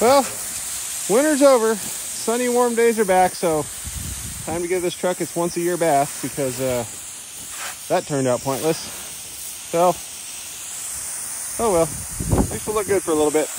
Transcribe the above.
Well, winter's over. Sunny, warm days are back, so time to give this truck its once a year bath because uh, that turned out pointless. So, oh well. At least it'll look good for a little bit.